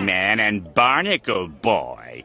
Man and Barnacle Boy.